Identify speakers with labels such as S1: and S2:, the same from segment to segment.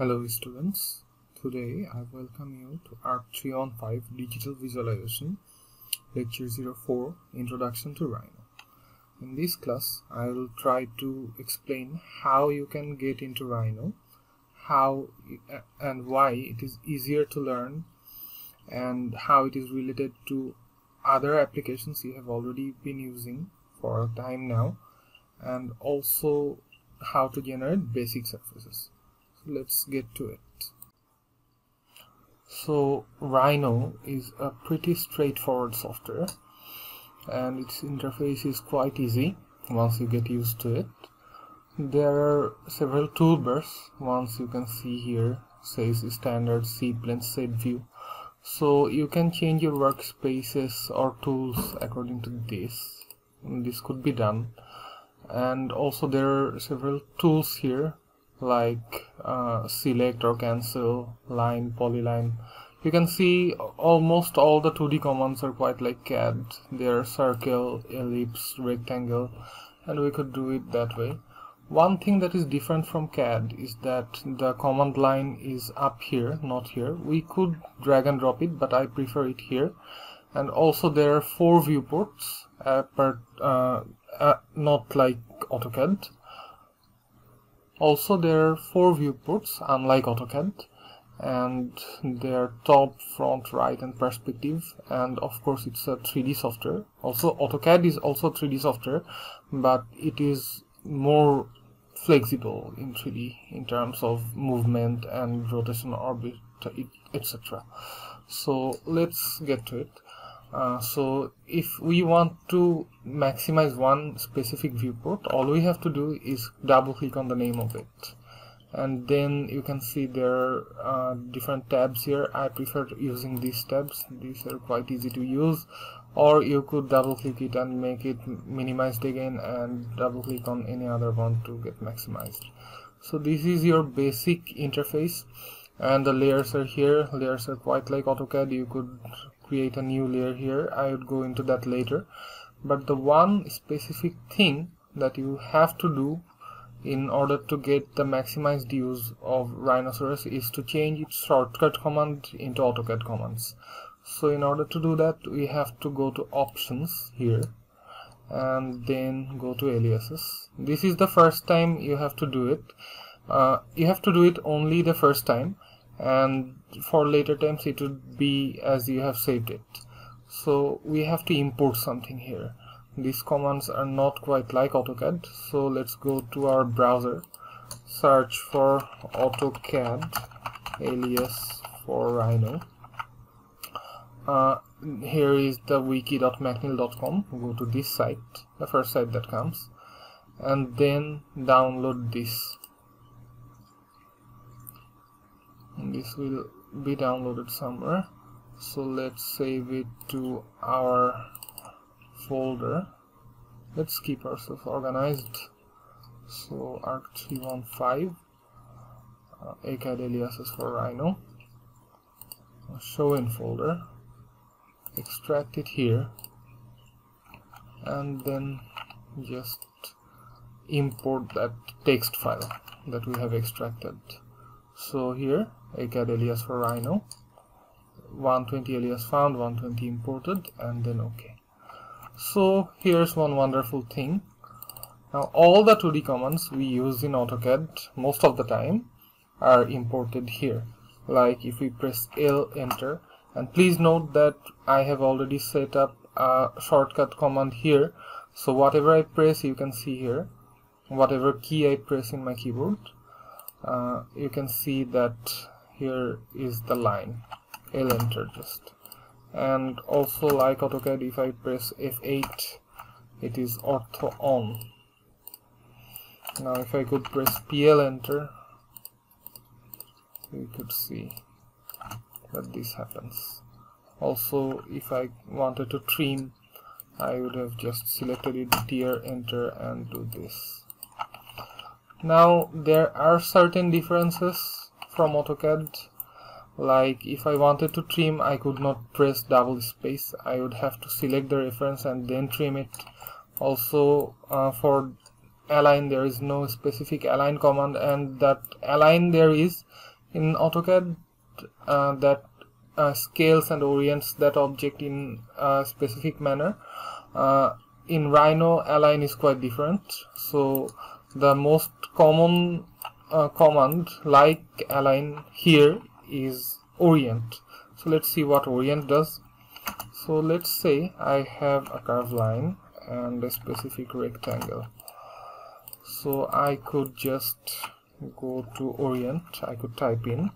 S1: Hello students, today I welcome you to ARC 315 Digital Visualization, Lecture 04 Introduction to Rhino. In this class, I will try to explain how you can get into Rhino, how uh, and why it is easier to learn, and how it is related to other applications you have already been using for a time now, and also how to generate basic surfaces let's get to it. So Rhino is a pretty straightforward software and its interface is quite easy once you get used to it. There are several toolbars. Once you can see here says standard CPlanes set view. So you can change your workspaces or tools according to this. This could be done. And also there are several tools here like uh, select or cancel line polyline. You can see almost all the 2d commands are quite like CAD they're circle ellipse rectangle and we could do it that way. One thing that is different from CAD is that the command line is up here not here. We could drag and drop it but I prefer it here. And also there are four viewports uh, per, uh, uh, not like AutoCAD also there are four viewports unlike AutoCAD and they're top, front, right and perspective and of course it's a 3D software. Also AutoCAD is also 3D software but it is more flexible in 3D in terms of movement and rotation orbit etc. So let's get to it. Uh, so if we want to maximize one specific viewport all we have to do is double click on the name of it. And then you can see there are uh, different tabs here. I prefer using these tabs. These are quite easy to use. Or you could double click it and make it minimized again and double click on any other one to get maximized. So this is your basic interface. And the layers are here. Layers are quite like AutoCAD. You could create a new layer here. I would go into that later. But the one specific thing that you have to do in order to get the maximized use of Rhinoceros is to change its shortcut command into AutoCAD commands. So in order to do that we have to go to options here and then go to aliases. This is the first time you have to do it. Uh, you have to do it only the first time. And for later times it would be as you have saved it. So we have to import something here. These commands are not quite like AutoCAD so let's go to our browser. Search for AutoCAD alias for Rhino. Uh, here is the wiki.mcneel.com go to this site the first site that comes and then download this. This will be downloaded somewhere. So let's save it to our folder. Let's keep ourselves organized. So arc315 uh, ACAD aliases for Rhino. Show in folder. Extract it here. And then just import that text file that we have extracted. So here ACAD alias for Rhino. 120 alias found 120 imported and then OK so here's one wonderful thing. Now all the 2D commands we use in AutoCAD most of the time are imported here. Like if we press L enter. And please note that I have already set up a shortcut command here. So whatever I press you can see here. Whatever key I press in my keyboard uh, you can see that here is the line. L enter just and also like AutoCAD if I press F8 it is ortho on. Now if I could press PL enter you could see that this happens. Also if I wanted to trim I would have just selected it TR enter and do this. Now there are certain differences from AutoCAD. Like if I wanted to trim I could not press double space. I would have to select the reference and then trim it. Also uh, for align there is no specific align command and that align there is in AutoCAD uh, that uh, scales and orients that object in a specific manner. Uh, in Rhino align is quite different. So the most common uh, command like align here is orient. So let's see what orient does. So let's say I have a curved line and a specific rectangle. So I could just go to orient. I could type in.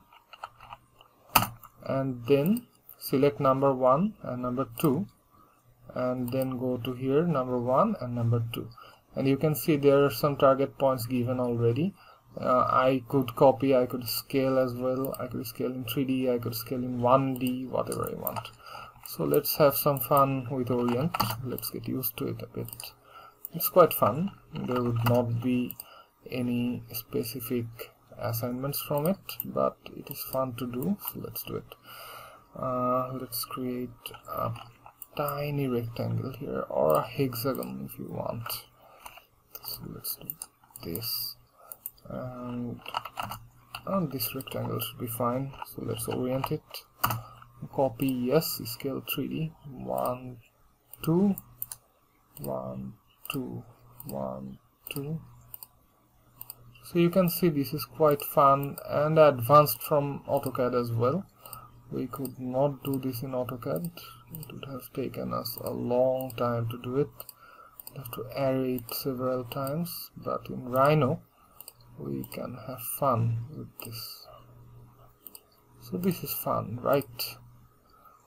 S1: And then select number one and number two. And then go to here number one and number two. And you can see there are some target points given already uh, I could copy I could scale as well. I could scale in 3d I could scale in 1d whatever I want. So let's have some fun with orient. Let's get used to it a bit. It's quite fun. There would not be any specific assignments from it but it is fun to do so let's do it. Uh, let's create a tiny rectangle here or a hexagon if you want. So let's do this and, and this rectangle should be fine. So let's orient it. Copy yes scale 3d 1 2 1 2 1 2 so you can see this is quite fun and advanced from AutoCAD as well. We could not do this in AutoCAD. It would have taken us a long time to do it. Have to array it several times but in Rhino we can have fun with this. So this is fun right?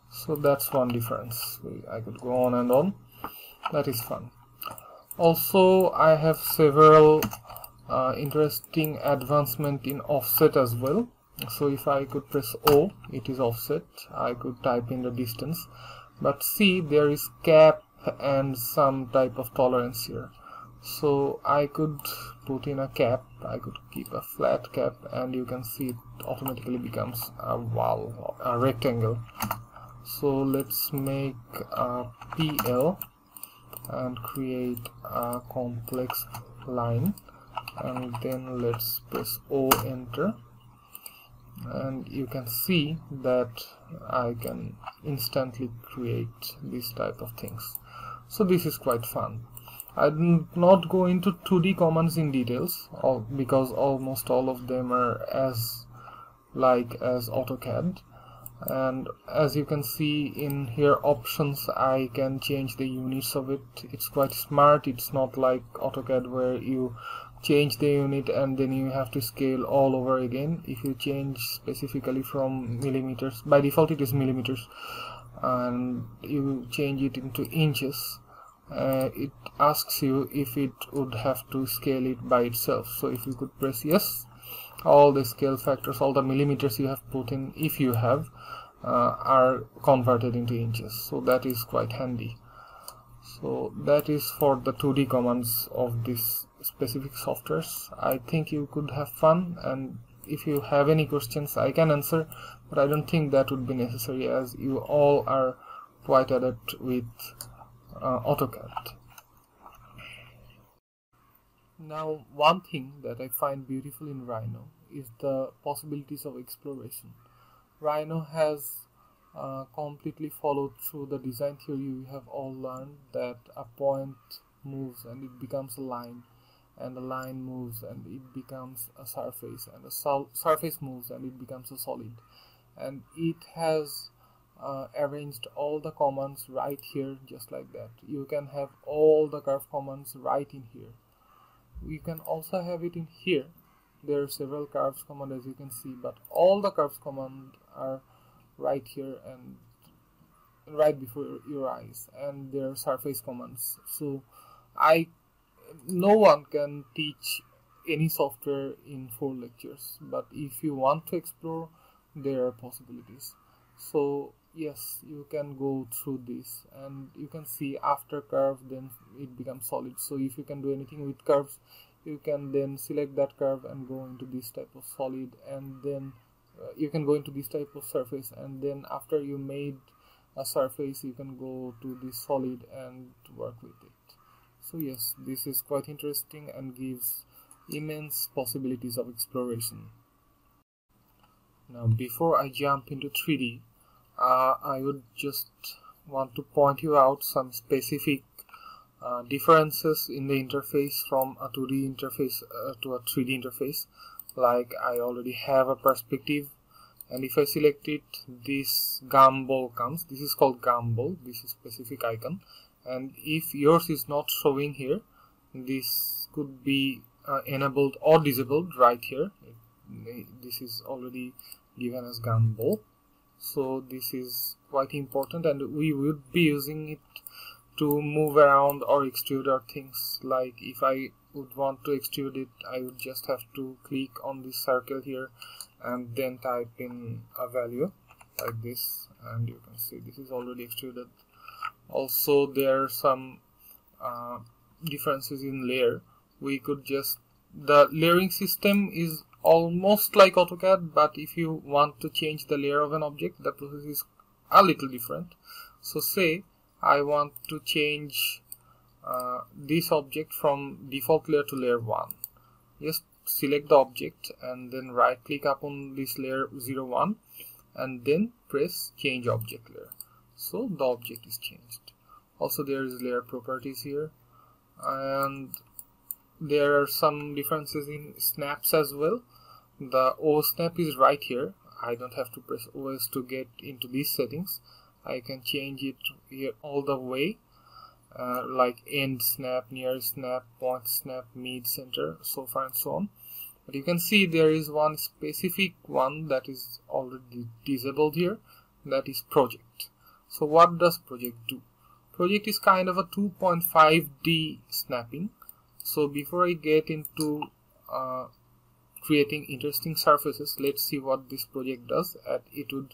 S1: So that's one difference I could go on and on. That is fun. Also I have several uh, interesting advancement in offset as well. So if I could press O it is offset. I could type in the distance. But see there is cap and some type of tolerance here so I could put in a cap I could keep a flat cap and you can see it automatically becomes a wall a rectangle. So let's make a PL and create a complex line and then let's press O enter. And you can see that I can instantly create this type of things. So this is quite fun I'm not go into 2D commands in details all, because almost all of them are as like as AutoCAD. And as you can see in here options I can change the units of it. It's quite smart. It's not like AutoCAD where you change the unit and then you have to scale all over again. If you change specifically from millimeters by default it is millimeters and you change it into inches uh, it asks you if it would have to scale it by itself. So if you could press yes all the scale factors all the millimeters you have put in if you have uh, are converted into inches. So that is quite handy. So that is for the 2d commands of this specific softwares. I think you could have fun and if you have any questions i can answer but i don't think that would be necessary as you all are quite adept with uh, AutoCAD now, one thing that I find beautiful in Rhino is the possibilities of exploration. Rhino has uh, completely followed through the design theory we have all learned that a point moves and it becomes a line and a line moves and it becomes a surface and a surface moves and it becomes a solid and it has uh, arranged all the commands right here just like that. You can have all the curve commands right in here. You can also have it in here. There are several curves command as you can see but all the curves command are right here and right before your eyes and there are surface commands. So i no one can teach any software in four lectures but if you want to explore there are possibilities. So yes you can go through this. And you can see after curve then it becomes solid. So if you can do anything with curves you can then select that curve and go into this type of solid. And then uh, you can go into this type of surface. And then after you made a surface you can go to this solid and work with it. So yes this is quite interesting and gives immense possibilities of exploration. Now before I jump into 3D uh, I would just want to point you out some specific uh, differences in the interface from a 2D interface uh, to a 3D interface. Like I already have a perspective and if I select it this gumball comes. This is called gumball this is specific icon. And if yours is not showing here this could be uh, enabled or disabled right here. This is already given as gumball so this is quite important and we would be using it to move around or extrude our things. Like if I would want to extrude it I would just have to click on this circle here and then type in a value like this. And you can see this is already extruded. Also there are some uh, differences in layer. We could just the layering system is almost like AutoCAD but if you want to change the layer of an object the process is a little different. So say I want to change uh, this object from default layer to layer 1 just select the object and then right click upon this layer 01 and then press change object layer. So the object is changed. Also there is layer properties here. And there are some differences in snaps as well the O snap is right here I don't have to press OS to get into these settings I can change it here all the way uh, like end snap, near snap, point snap, mid center, so far and so on. But you can see there is one specific one that is already disabled here, that is project. So what does project do? Project is kind of a 2.5D snapping. So before I get into uh, creating interesting surfaces, let's see what this project does. And it would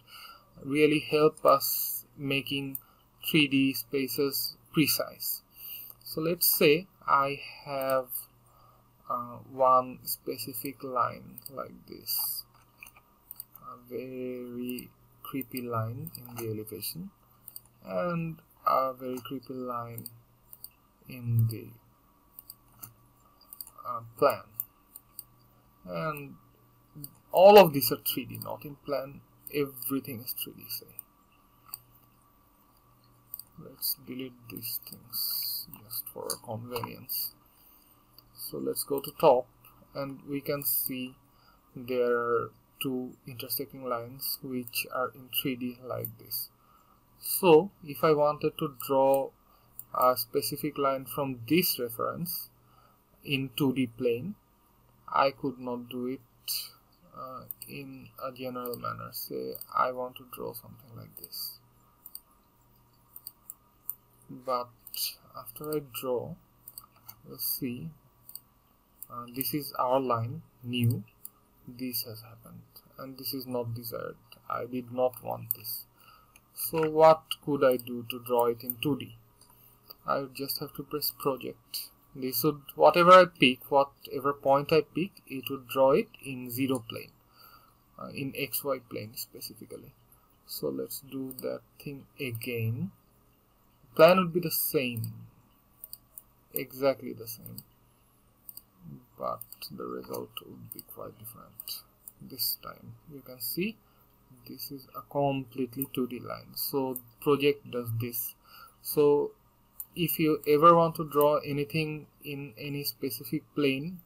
S1: really help us making 3D spaces precise. So let's say I have uh, one specific line like this, a very creepy line in the elevation and a very creepy line in the plan. And all of these are 3D not in plan. Everything is 3D say. Let's delete these things just for convenience. So let's go to top and we can see there are two intersecting lines which are in 3D like this. So if I wanted to draw a specific line from this reference in 2D plane. I could not do it uh, in a general manner. Say I want to draw something like this. But after I draw let's see. Uh, this is our line new. This has happened. And this is not desired. I did not want this. So what could I do to draw it in 2D I just have to press project this would whatever I pick whatever point I pick it would draw it in zero plane uh, in XY plane specifically. So let's do that thing again. Plan would be the same exactly the same but the result would be quite different this time. You can see this is a completely 2d line. So project does this. So if you ever want to draw anything in any specific plane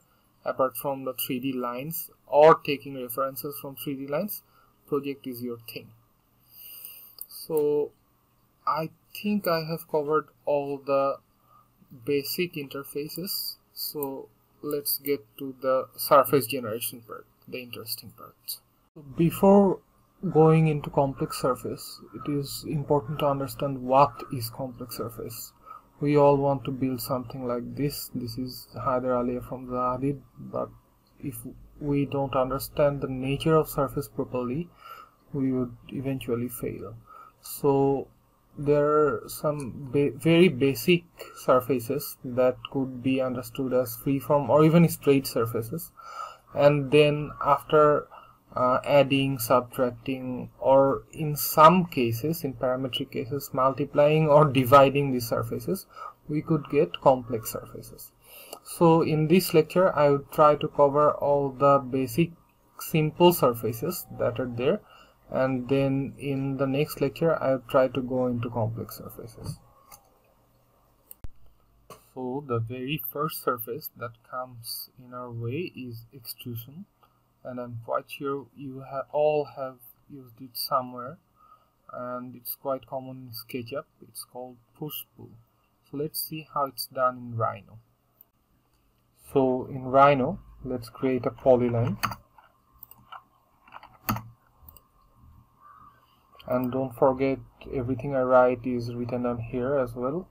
S1: apart from the 3d lines or taking references from 3d lines project is your thing. So I think I have covered all the basic interfaces. So let's get to the surface generation part the interesting part. Before going into complex surface it is important to understand what is complex surface we all want to build something like this. This is Heydar Aliyev from the Hadid but if we don't understand the nature of surface properly we would eventually fail. So there are some ba very basic surfaces that could be understood as freeform or even straight surfaces. And then after uh, adding subtracting or in some cases in parametric cases multiplying or dividing these surfaces we could get complex surfaces so in this lecture I would try to cover all the basic simple surfaces that are there and then in the next lecture I'll try to go into complex surfaces. So the very first surface that comes in our way is extrusion and I'm quite sure you ha all have used it somewhere and it's quite common in SketchUp. It's called push pull. So let's see how it's done in Rhino. So in Rhino, let's create a polyline and don't forget everything I write is written on here as well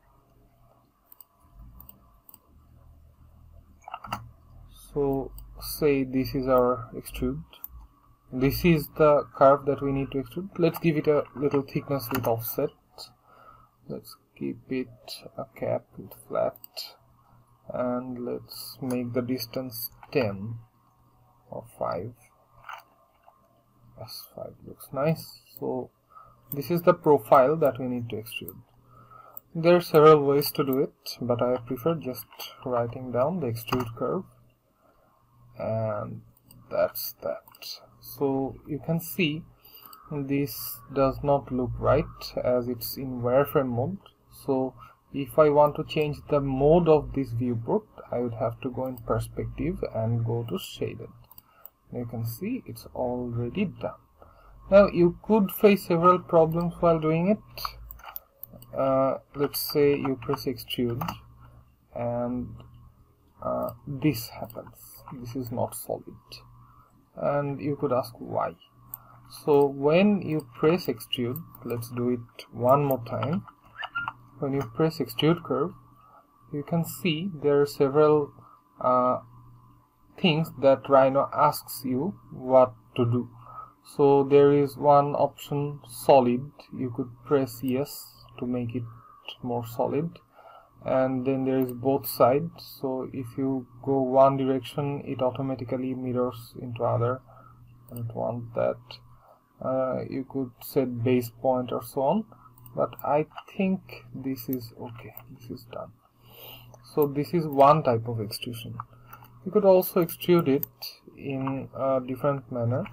S1: so say this is our extrude. This is the curve that we need to extrude. Let's give it a little thickness with offset. Let's keep it a cap with flat. And let's make the distance 10 or 5 yes 5 looks nice. So this is the profile that we need to extrude. There are several ways to do it, but I prefer just writing down the extrude curve and that's that. So you can see this does not look right as it's in wireframe mode. So if I want to change the mode of this viewport, I would have to go in perspective and go to shaded. You can see it's already done. Now you could face several problems while doing it. Uh, let's say you press extrude and uh, this happens. This is not solid. And you could ask why. So when you press extrude, let's do it one more time. When you press extrude curve, you can see there are several uh, things that Rhino asks you what to do so there is one option solid you could press yes to make it more solid and then there is both sides so if you go one direction it automatically mirrors into other. I don't want that. Uh, you could set base point or so on but I think this is okay. This is done. So this is one type of extrusion. You could also extrude it in a different manner.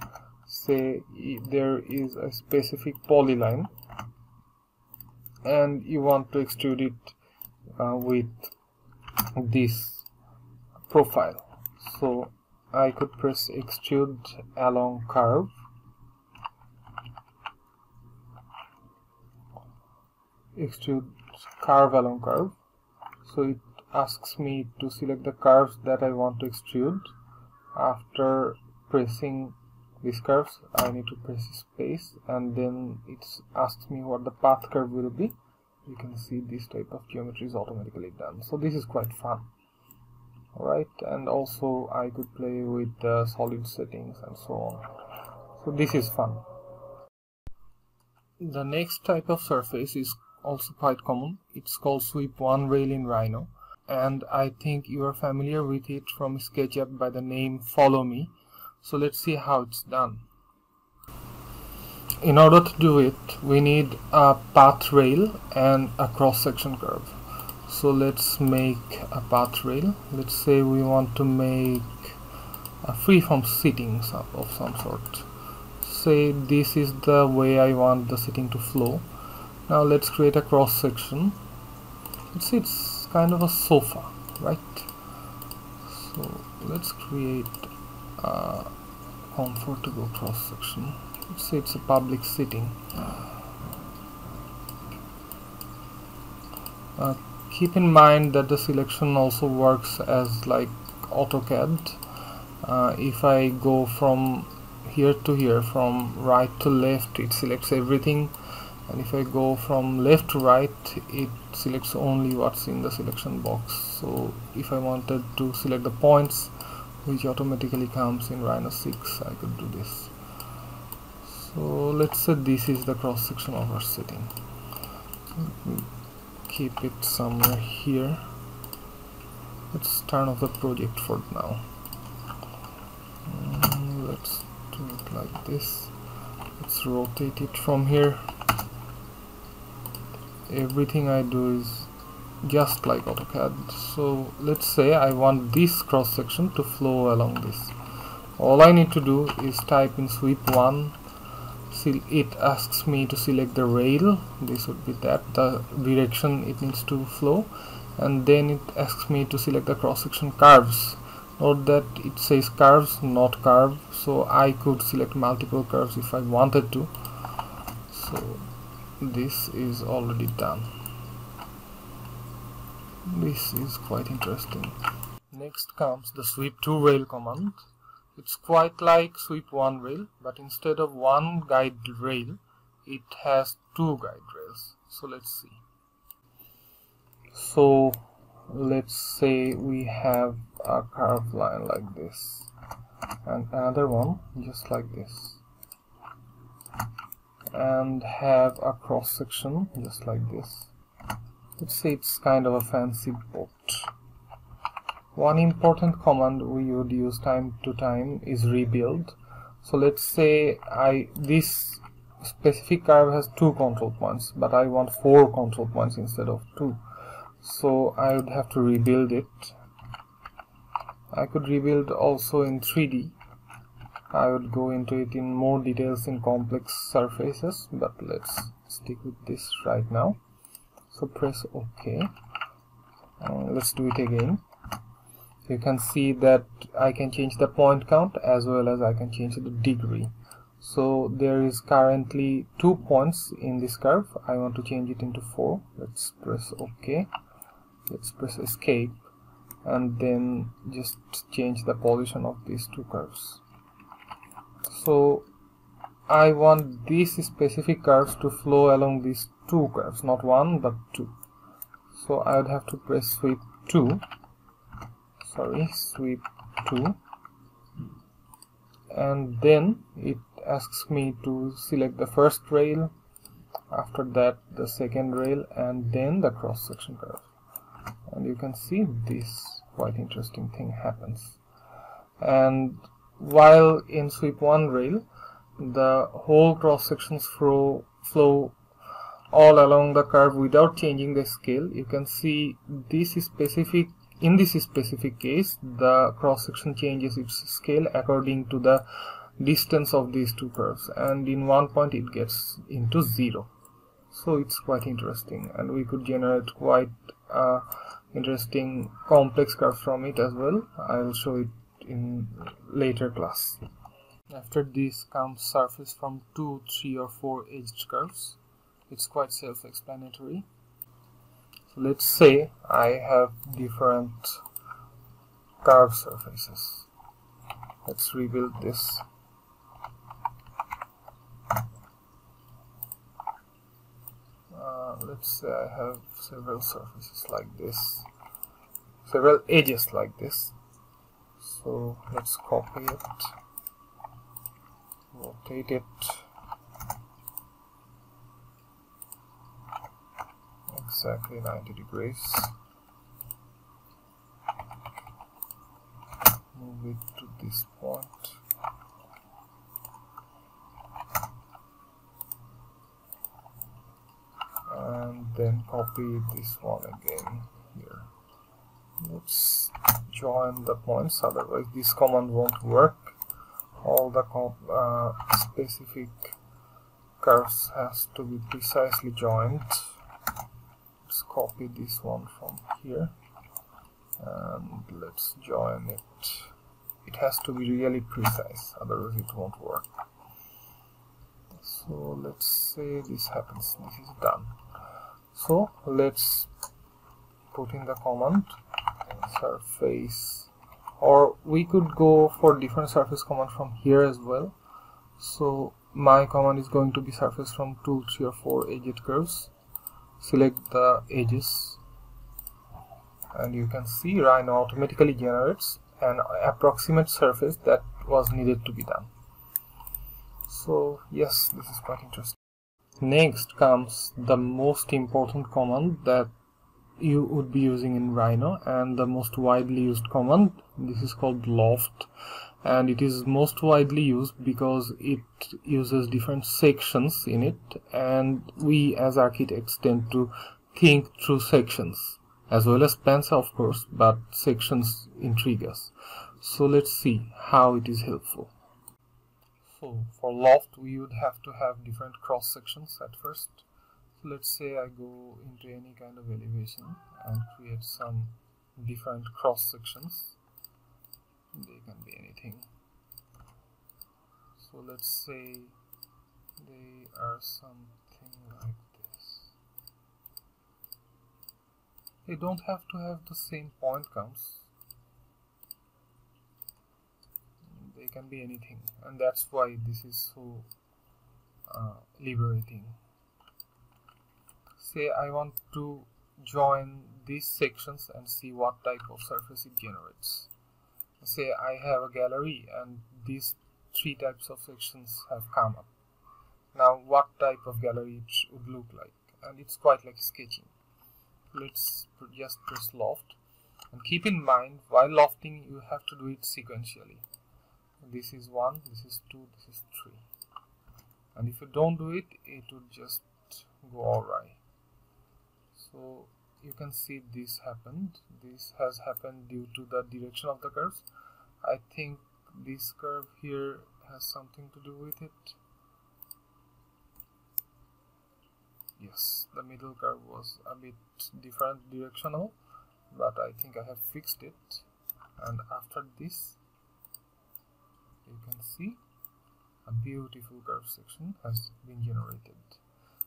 S1: Say there is a specific polyline and you want to extrude it uh, with this profile. So I could press extrude along curve. Extrude curve along curve. So it asks me to select the curves that I want to extrude. After pressing these curves I need to press space and then it asks me what the path curve will be you can see this type of geometry is automatically done. So this is quite fun. Alright and also I could play with the solid settings and so on. So this is fun. The next type of surface is also quite common. It's called sweep one rail in Rhino. And I think you are familiar with it from SketchUp by the name follow me. So let's see how it's done in order to do it we need a path rail and a cross-section curve. So let's make a path rail. Let's say we want to make a freeform seating of some sort. Say this is the way I want the seating to flow. Now let's create a cross section. Let's see it's kind of a sofa right? So let's create a comfortable cross section say it's a public seating uh, keep in mind that the selection also works as like AutoCAD. Uh, if I go from here to here from right to left it selects everything. And if I go from left to right it selects only what's in the selection box. So if I wanted to select the points which automatically comes in Rhino 6 I could do this so let's say this is the cross section of our setting. Keep it somewhere here. Let's turn off the project for now. Mm, let's do it like this. Let's rotate it from here. Everything I do is just like AutoCAD. So let's say I want this cross section to flow along this. All I need to do is type in sweep 1 it asks me to select the rail. This would be that the direction it needs to flow. And then it asks me to select the cross-section curves. Note that it says curves not curve so I could select multiple curves if I wanted to. So this is already done. This is quite interesting. Next comes the sweep 2 rail command it's quite like sweep 1 rail but instead of one guide rail it has two guide rails. So let's see. So let's say we have a curved line like this and another one just like this. And have a cross section just like this. Let's say it's kind of a fancy boat one important command we would use time to time is rebuild. So let's say I this specific curve has two control points but I want four control points instead of two. So I would have to rebuild it. I could rebuild also in 3D I would go into it in more details in complex surfaces but let's stick with this right now. So press OK. Uh, let's do it again you can see that I can change the point count as well as I can change the degree. So there is currently two points in this curve. I want to change it into four. Let's press OK. Let's press escape. And then just change the position of these two curves. So I want these specific curves to flow along these two curves. Not one but two. So I would have to press sweep 2 sorry sweep 2 and then it asks me to select the first rail after that the second rail and then the cross section curve. And you can see this quite interesting thing happens. And while in sweep 1 rail the whole cross sections flow flow all along the curve without changing the scale. You can see this specific in this specific case the cross section changes its scale according to the distance of these two curves and in one point it gets into zero. So it's quite interesting and we could generate quite uh, interesting complex curves from it as well. I'll show it in later class. After this comes surface from two three or four edged curves. It's quite self-explanatory so let's say I have different curved surfaces. Let's rebuild this. Uh, let's say I have several surfaces like this. Several edges like this. So let's copy it. Rotate it exactly 90 degrees. Move it to this point. And then copy this one again here. Let's join the points otherwise this command won't work. All the uh, specific curves has to be precisely joined let's copy this one from here and let's join it. It has to be really precise otherwise it won't work. So let's say this happens. This is done. So let's put in the command surface or we could go for different surface command from here as well. So my command is going to be surface from 2 3 or 4 edged curves select the edges and you can see Rhino automatically generates an approximate surface that was needed to be done. So yes this is quite interesting. Next comes the most important command that you would be using in Rhino and the most widely used command. This is called loft and it is most widely used because it uses different sections in it and we as architects tend to think through sections as well as plans of course but sections intrigue us. So let's see how it is helpful. So for loft we would have to have different cross sections at first. So let's say I go into any kind of elevation and create some different cross sections they can be anything. So let's say they are something like this. They don't have to have the same point counts. They can be anything and that's why this is so uh, liberating. Say I want to join these sections and see what type of surface it generates say I have a gallery and these three types of sections have come up. Now what type of gallery it would look like? And it's quite like sketching. Let's just press loft. And keep in mind while lofting you have to do it sequentially. This is 1 this is 2 this is 3 and if you don't do it it would just go awry. So you can see this happened. This has happened due to the direction of the curves. I think this curve here has something to do with it. Yes the middle curve was a bit different directional but I think I have fixed it. And after this you can see a beautiful curve section has been generated.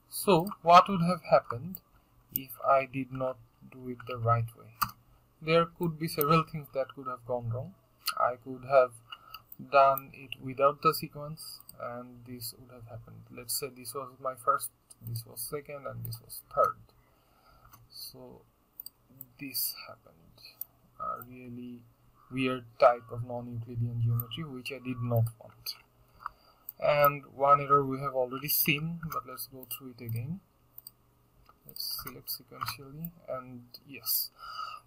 S1: So what would have happened if I did not do it the right way. There could be several things that could have gone wrong. I could have done it without the sequence and this would have happened. Let's say this was my first this was second and this was third. So this happened. A really weird type of non-Euclidean geometry which I did not want. And one error we have already seen but let's go through it again let's select sequentially and yes.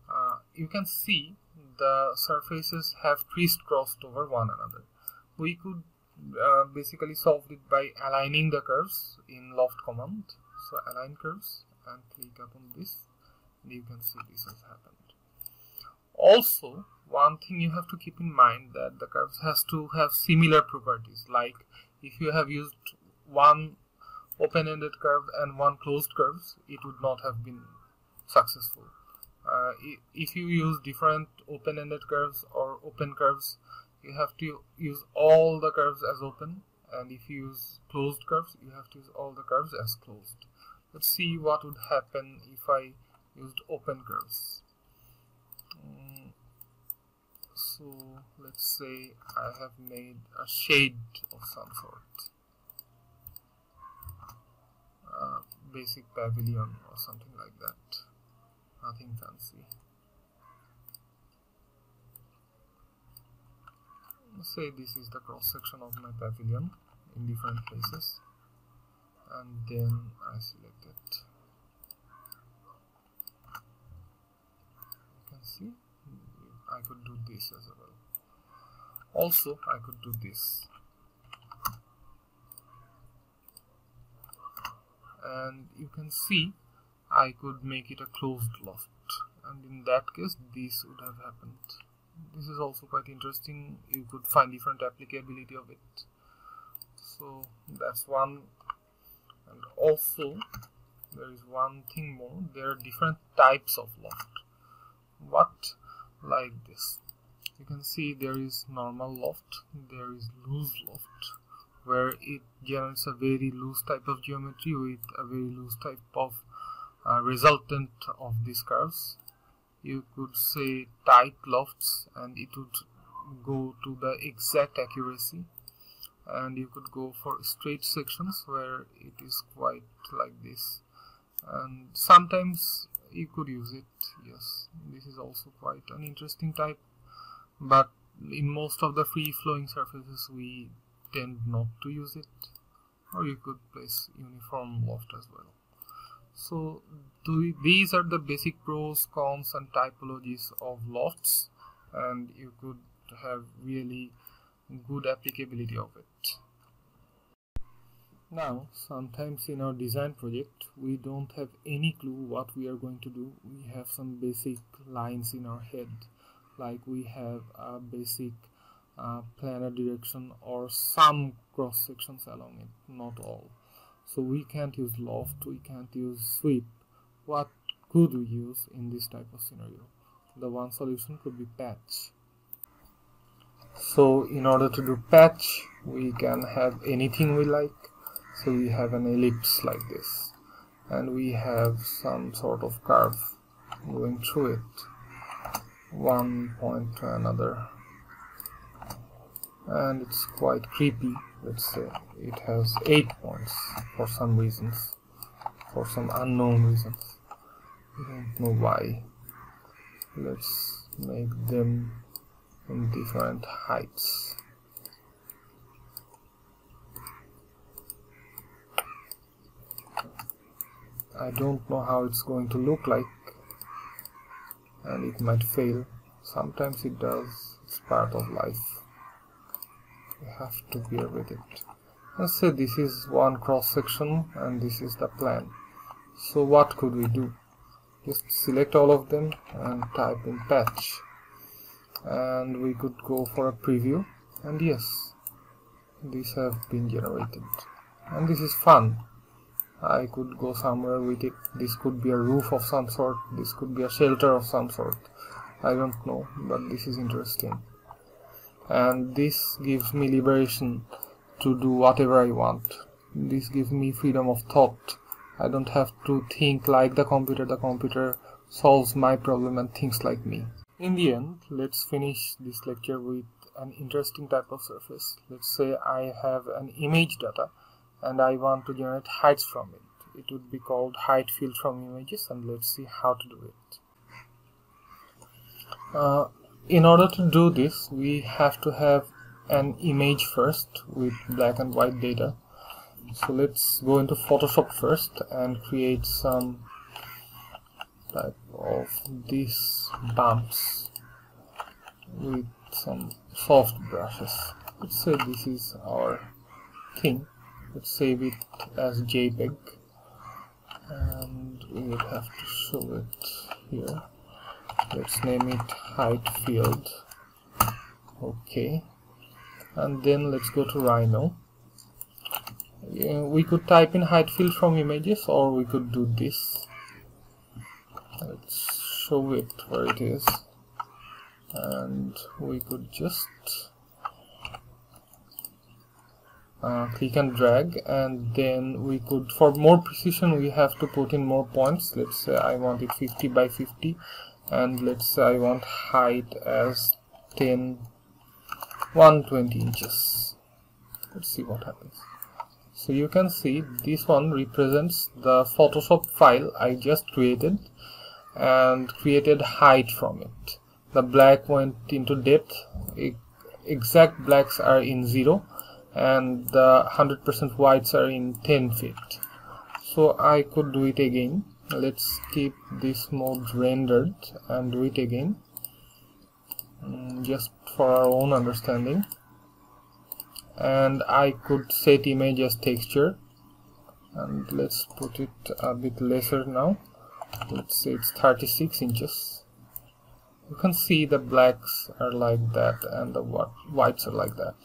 S1: Uh, you can see the surfaces have crisscrossed over one another. We could uh, basically solve it by aligning the curves in loft command. So align curves and click upon this and you can see this has happened. Also one thing you have to keep in mind that the curves has to have similar properties. Like if you have used one open-ended curve and one closed curves it would not have been successful. Uh, if you use different open-ended curves or open curves you have to use all the curves as open and if you use closed curves you have to use all the curves as closed. Let's see what would happen if I used open curves. Um, so let's say I have made a shade of some sort uh, basic pavilion or something like that. Nothing fancy. Say this is the cross section of my pavilion in different places and then I select it. You can see? I could do this as well. Also I could do this and you can see I could make it a closed loft. And in that case this would have happened. This is also quite interesting. You could find different applicability of it. So that's one. And also there is one thing more. There are different types of loft. What? Like this. You can see there is normal loft there is loose loft where it generates a very loose type of geometry with a very loose type of uh, resultant of these curves. You could say tight lofts and it would go to the exact accuracy. And you could go for straight sections where it is quite like this. And sometimes you could use it yes. This is also quite an interesting type. But in most of the free flowing surfaces we tend not to use it or you could place uniform loft as well. So we, these are the basic pros cons and typologies of lofts and you could have really good applicability of it. Now sometimes in our design project we don't have any clue what we are going to do. We have some basic lines in our head like we have a basic planar direction or some cross sections along it not all. So we can't use loft we can't use sweep. What could we use in this type of scenario? The one solution could be patch. So in order to do patch we can have anything we like. So we have an ellipse like this. And we have some sort of curve going through it. One point to another and it's quite creepy. Let's say it has eight points for some reasons for some unknown reasons. I don't know why. Let's make them in different heights. I don't know how it's going to look like and it might fail. Sometimes it does. It's part of life have to bear with it. Let's say this is one cross section and this is the plan. So what could we do? Just select all of them and type in patch. And we could go for a preview. And yes these have been generated. And this is fun. I could go somewhere with it. This could be a roof of some sort. This could be a shelter of some sort. I don't know but this is interesting and this gives me liberation to do whatever I want. This gives me freedom of thought. I don't have to think like the computer. The computer solves my problem and thinks like me. In the end let's finish this lecture with an interesting type of surface. Let's say I have an image data and I want to generate heights from it. It would be called height field from images and let's see how to do it. Uh, in order to do this we have to have an image first with black and white data. So let's go into Photoshop first and create some type of these bumps with some soft brushes. Let's say this is our thing. Let's save it as JPEG. And we will have to show it here let's name it height field okay. And then let's go to Rhino. Yeah, we could type in height field from images or we could do this. Let's show it where it is. And we could just uh, click and drag and then we could for more precision we have to put in more points. Let's say I want it 50 by 50 and let's say I want height as 10 120 inches. Let's see what happens. So you can see this one represents the Photoshop file I just created and created height from it. The black went into depth. Exact blacks are in 0 and the 100% whites are in 10 feet. So I could do it again let's keep this mode rendered and do it again. Mm, just for our own understanding. And I could set image as texture. And let's put it a bit lesser now. Let's say it's 36 inches. You can see the blacks are like that and the whites are like that.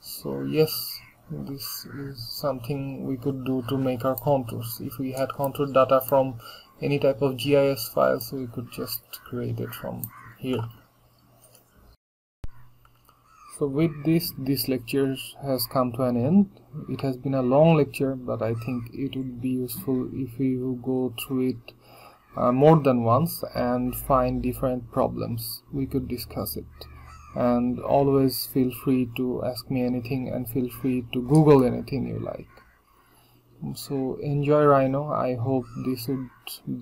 S1: So yes this is something we could do to make our contours. If we had contour data from any type of GIS files we could just create it from here. So with this this lecture has come to an end. It has been a long lecture but I think it would be useful if we go through it uh, more than once and find different problems. We could discuss it and always feel free to ask me anything and feel free to google anything you like. So enjoy rhino. I hope this would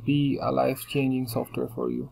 S1: be a life-changing software for you